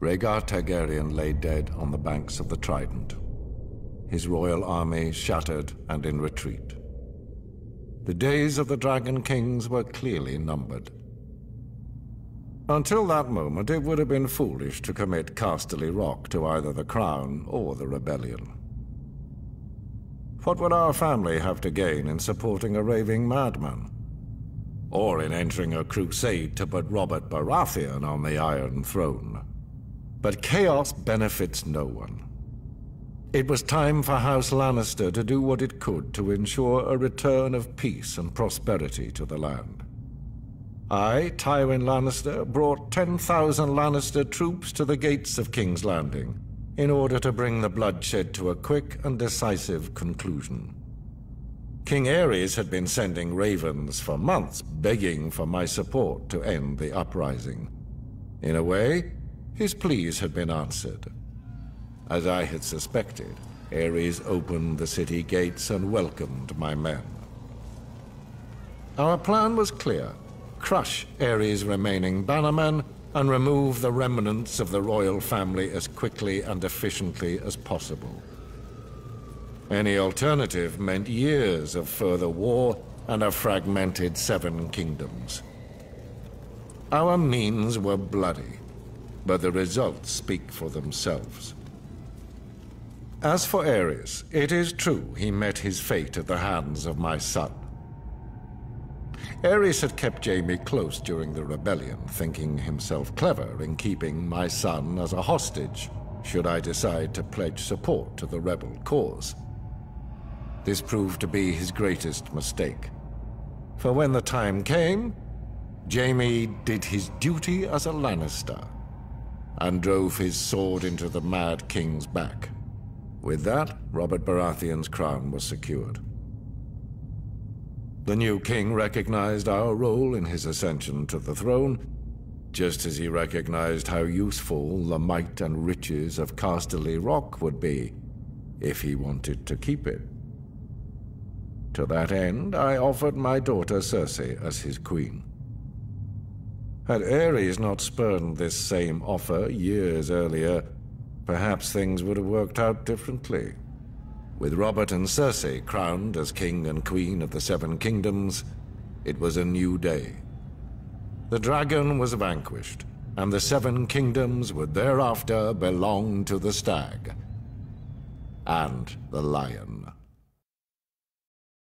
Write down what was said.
Rhaegar Targaryen lay dead on the banks of the Trident, his royal army shattered and in retreat. The days of the Dragon Kings were clearly numbered. Until that moment, it would have been foolish to commit Casterly Rock to either the Crown or the Rebellion. What would our family have to gain in supporting a raving madman? Or in entering a crusade to put Robert Baratheon on the Iron Throne? But chaos benefits no one. It was time for House Lannister to do what it could to ensure a return of peace and prosperity to the land. I, Tywin Lannister, brought 10,000 Lannister troops to the gates of King's Landing in order to bring the bloodshed to a quick and decisive conclusion. King Aerys had been sending ravens for months, begging for my support to end the uprising. In a way, his pleas had been answered. As I had suspected, Aerys opened the city gates and welcomed my men. Our plan was clear. Crush Aerys' remaining bannermen and remove the remnants of the royal family as quickly and efficiently as possible. Any alternative meant years of further war and a fragmented Seven Kingdoms. Our means were bloody, but the results speak for themselves. As for Aerys, it is true he met his fate at the hands of my son. Aerys had kept Jaime close during the rebellion, thinking himself clever in keeping my son as a hostage, should I decide to pledge support to the rebel cause. This proved to be his greatest mistake. For when the time came, Jaime did his duty as a Lannister and drove his sword into the Mad King's back. With that, Robert Baratheon's crown was secured. The new king recognized our role in his ascension to the throne, just as he recognized how useful the might and riches of Casterly Rock would be if he wanted to keep it. To that end, I offered my daughter Cersei as his queen. Had Aerys not spurned this same offer years earlier, perhaps things would have worked out differently. With Robert and Cersei crowned as king and queen of the Seven Kingdoms, it was a new day. The dragon was vanquished, and the Seven Kingdoms would thereafter belong to the stag and the lion.